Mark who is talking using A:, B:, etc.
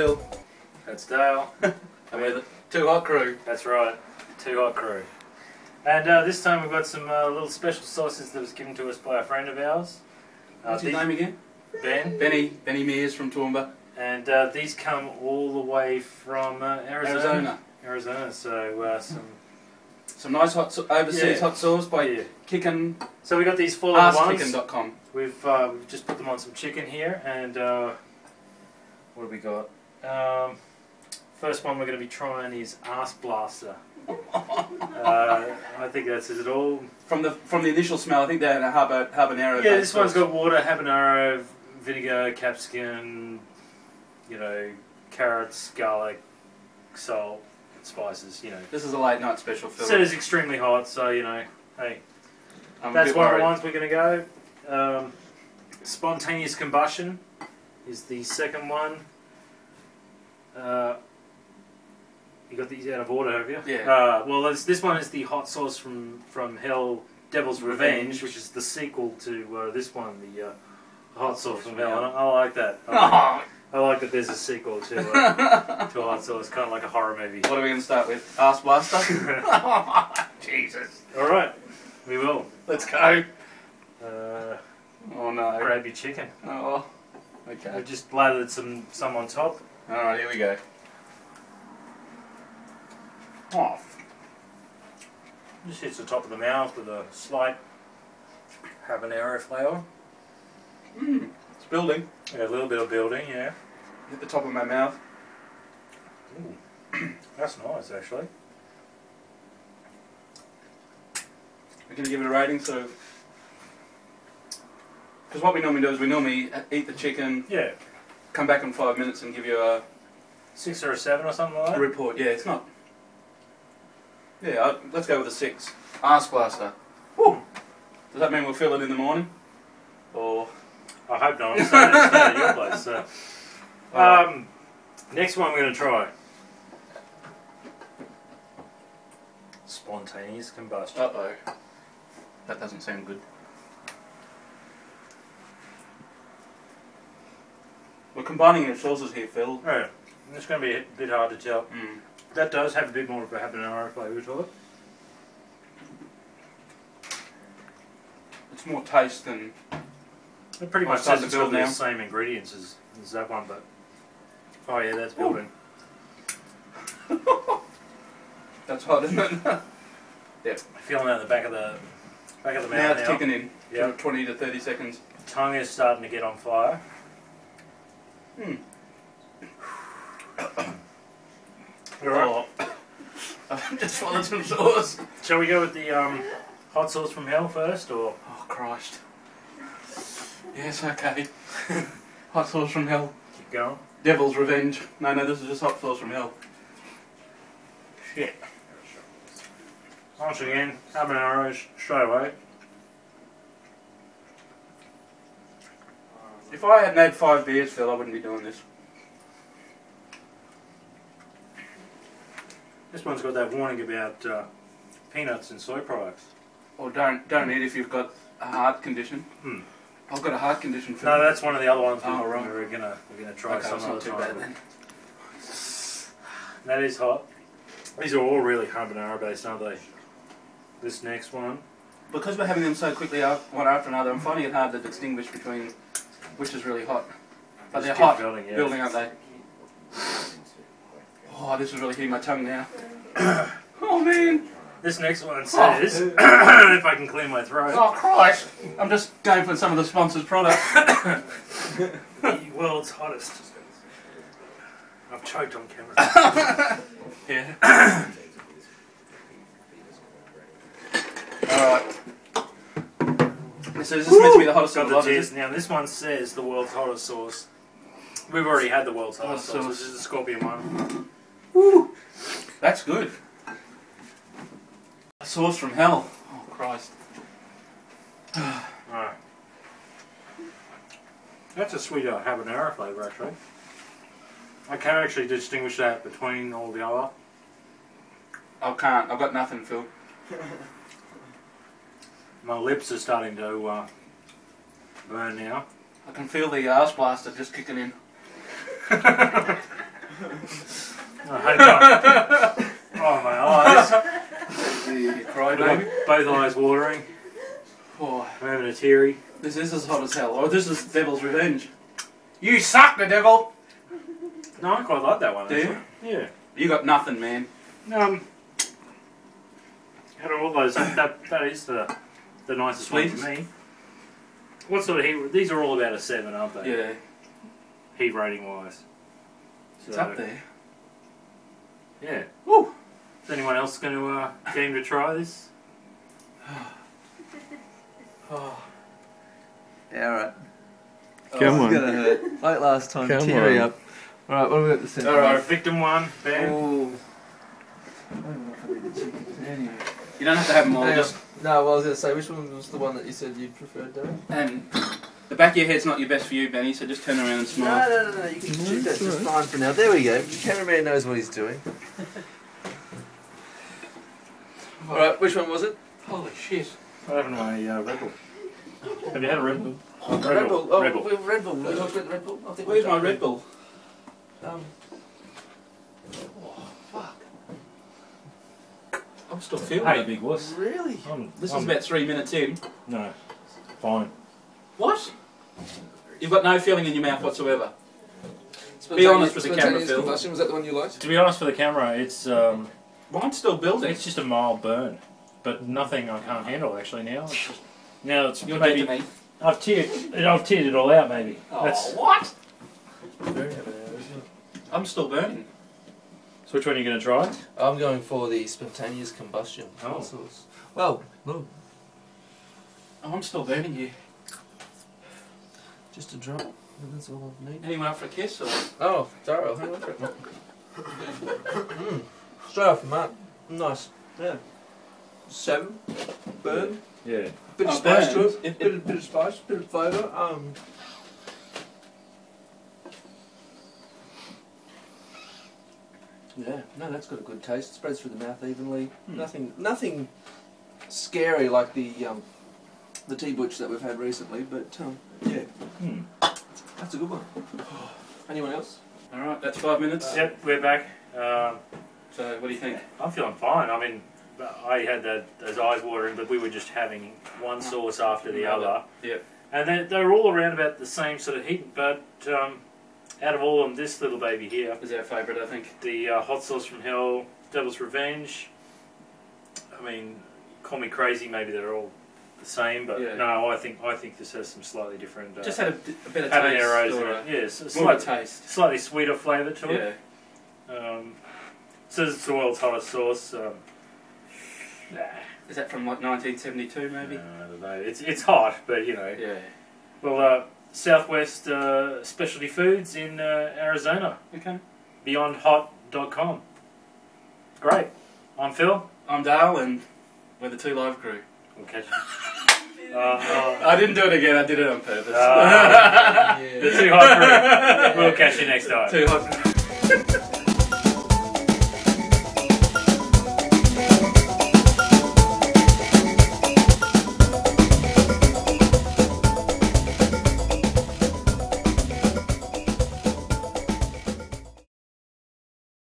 A: Phil.
B: That's Dale.
A: And we're the Too Hot Crew.
B: That's right. Too hot crew. And uh, this time we've got some uh, little special sauces that was given to us by a friend of ours. Uh,
A: What's his name again?
B: Ben.
A: Benny. Benny Mears from Toowoomba,
B: And uh, these come all the way from uh, Arizona.
A: Arizona.
B: Arizona. So uh, some.
A: Some nice hot so- overseas
B: Yeah.
A: hot sauce by
B: Yeah.
A: Kickin.
B: So we got these full of ones.
A: AssKickin.com.
B: We've uh, we've just put them on some chicken here, and uh, what have we got? Um, first one we're going to be trying is Ass Blaster. uh, I think that says it all.
A: From the from the initial smell, I think they're in a habanero. habanero
B: Yeah,
A: based
B: this one's got water, habanero, vinegar, capsicum, you know, carrots, garlic, salt, spices. You know,
A: This is a late night special, Phil.
B: said it's extremely hot, so you know, hey,
A: I'm
B: that's
A: bit
B: one of the ones we're going to go. Um, spontaneous combustion is the second one. Uh, you got these out of order, have you?
A: Yeah.
B: Uh, well, this, this one is the hot sauce from from Hell, Devil's Revenge,
A: Revenge.
B: which is the sequel to uh, this one, the uh, hot sauce from Hell. I, I like that. I like, I like that there's a sequel to uh, to hot sauce, kind of like a horror movie.
A: What are we going to start with? Ass Blaster? Jesus.
B: All right, we will.
A: Let's go.
B: Uh,
A: Oh no.
B: grab your chicken.
A: Oh.
B: We
A: Okay.
B: just lathered some some on top.
A: Alright, here we go. Oh,
B: Just hits the top of the mouth with a slight habanero flavour.
A: mm, it's building.
B: Yeah, a little bit of building, yeah.
A: Hit the top of my mouth.
B: Ooh. That's nice, actually.
A: We're going to give it a rating, so. Because what we normally do is we normally eat the chicken,
B: Yeah,
A: come back in five minutes and give you a,
B: six or a seven or something like
A: a
B: that.
A: report. Yeah, it's not. Yeah, I, let's go with a six. Ass Blaster. Woo! Does that mean we'll fill it in the morning? Or.
B: I hope not. I'm staying, staying at your place. So. Um, next one we're going to try. Spontaneous combustion.
A: Uh oh. That doesn't sound good. We're combining your sauces here, Phil.
B: Oh, it's going to be a bit hard to tell.
A: Mm.
B: That does have a bit more of a habanero flavour to it.
A: It's more taste than.
B: It pretty much says
A: to
B: it's got the
A: now.
B: same ingredients as, as that one, but oh yeah, that's building.
A: That's hot, isn't it? yeah.
B: Feeling that in the back of the back of the mouth now
A: it's
B: now.
A: kicking in.
B: Yeah.
A: 20 to 30 seconds.
B: Tongue is starting to get on fire.
A: Hmm.
B: All right.
A: Oh. I've just swallowed some sauce.
B: Shall we go with the um, hot sauce from hell first, or
A: Oh, Christ. Yes, okay. hot sauce from hell.
B: keep going?
A: Devil's Revenge. No, no, this is just hot sauce from hell.
B: Shit. Once again, habaneros straight away.
A: If I hadn't had five beers, Phil, I wouldn't be doing this.
B: This one's got that warning about uh, peanuts and soy products.
A: Or don't don't eat if you've got a heart condition.
B: Hmm.
A: I've got a heart condition, Phil.
B: No, that's one of the other ones
A: Oh,
B: we were gonna we're gonna try
A: okay,
B: some other
A: too
B: time.
A: bad then.
B: That is hot. These are all really habanero based, aren't they? This next one.
A: Because we're having them so quickly one after another, I'm finding it hard to distinguish between which is really hot. But they're hot,
B: building, yeah.
A: building, aren't they? Oh, this is really hitting my tongue now. oh man!
B: This next one
A: oh.
B: says, if I can clear my throat,
A: Oh Christ! I'm just going for some of the sponsors' products.
B: the world's hottest. I've choked on camera.
A: yeah. Alright. So this is this meant to be the hottest
B: Got
A: the
B: the tears. Now this one says the world's hottest sauce. We've already had the world's hottest
A: Hot
B: sauce.
A: sauce.
B: This is the scorpion one.
A: it? That's good. A sauce from hell. Oh Christ.
B: Alright. That's a sweet uh, habanero flavour actually. I can't actually distinguish that between all the other.
A: I can't. I've got nothing, Phil.
B: My lips are starting to uh, burn now.
A: I can feel the ass blaster just kicking in.
B: I hope not. Oh my eyes.
A: You cry, baby.
B: both eyes watering.
A: Oh,
B: I'm having a teary.
A: this is as hot as hell. Oh, this is Devil's Revenge. You suck, the devil!
B: No, I quite like that one.
A: Do you?
B: Yeah.
A: You got nothing, man.
B: Um, out of all those, that, that, that is the the nicest one
A: Sweetest?
B: to me. What sort of heat? These are all about a seven, aren't they?
A: Yeah,
B: Heat rating wise.
A: it's up there.
B: Yeah.
A: Woo!
B: Is anyone else going to uh, game to try this?
A: Oh.
C: Yeah, alright.
D: Come
C: It's
D: on.
C: gonna hurt. Like last time,
D: Come
C: teary
D: on.
C: up. Alright, what have we got to send?
A: All right.
B: victim one, Ben.
C: Oh.
A: You don't have to have them all, just
C: No, well, I was going to say, which one was the one that you said you preferred, Darren?
A: and the back of your head's not your best for you, Benny. So just turn around and smile.
C: no, no, no, no you can
D: No,
C: shoot
D: it's
C: That's just
D: alright.
C: fine for now. There we go. The cameraman knows what he's doing. Alright, which one was it?
A: Holy shit!
B: What happened to my uh, Red Bull? Have you had a Red Bull?
C: Red, Bull. Oh,
B: Red Bull.
C: we- Red Bull. We talked about the Red Bull. I think we
A: Where's my Red Bull?
C: Um,
A: I'm still feeling
B: Hey,
A: it.
B: big wuss.
C: really?
B: I'm,
A: This is
B: I'm-
A: about three minutes in.
B: No, fine.
A: What? You've got no feeling in your mouth whatsoever.
C: Spontaneous-
A: honest with the camera,
C: spontaneous
A: Phil.
C: combustion, was that the one you liked?
B: To be honest, for the camera, it's um,
A: Mine's still building.
B: it's just a mild burn, but nothing I can't handle actually now. It's just, now it's
A: You're dead
B: maybe
A: to me.
B: I've teared I've teared it all out maybe.
A: Oh,
B: That's
A: what? I'm still burning.
B: So which one are you going to try?
C: I'm going for the spontaneous combustion
B: Oh.
C: sauce. Well, no,
A: Oh, I'm still burning you.
C: just a drop. and That's all I need.
A: Anyone up for a kiss? Or?
C: Oh, Daryl, hang on for it. mm. Straight off the mat. Nice. Yeah. Seven. Burn.
B: Yeah.
C: Bit of
A: Oh,
C: spice
A: burn.
C: to it.
A: It-
C: bit, of, bit of spice, bit of flavour. Um. Yeah, no, that's got a good taste. Spreads through the mouth evenly.
A: Hmm.
C: Nothing, nothing scary like the um, the tea butch that we've had recently. But um, yeah,
B: Hmm.
C: that's a good one. Anyone else?
A: All right, that's five minutes.
B: Yep, we're back. Um,
A: So, what do you think?
B: I'm feeling fine. I mean, I had that, those eyes watering, but we were just having one sauce after the other.
A: Yep.
B: And they, they were all around about the same sort of heat, but um, out of all of them, this little baby here,
A: Is our favourite, I think.
B: the uh, hot sauce from hell, Devil's Revenge. I mean, call me crazy, maybe they're all the same, but
A: Yeah.
B: no, I think I think this has some slightly different. Uh,
A: Just had a, a better taste. or
B: it. Yes, a
A: of a
B: slight,
A: taste.
B: slightly sweeter flavour to it.
A: Yeah.
B: Um, says it's the world's hottest sauce. Um, nah,
A: Is that from like 1972, maybe?
B: no, I don't know. It's it's hot, but you know.
A: Yeah.
B: Well, uh, Southwest uh, Specialty Foods in uh, Arizona.
A: Okay.
B: BeyondHot.com. Great. I'm Phil.
A: I'm Dale, and we're the two live crew.
B: We'll catch you. Uh, uh,
A: I didn't do it again. I did it on purpose.
B: Ah.
C: yeah.
B: the too hot crew. We'll catch you next time.
A: Too hot.